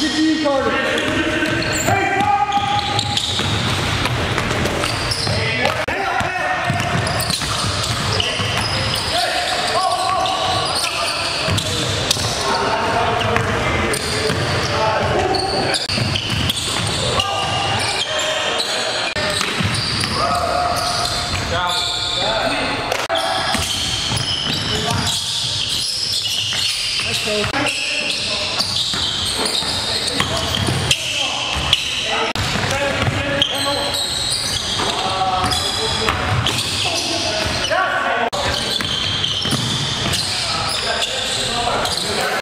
You, Carter. Let's go. Yeah.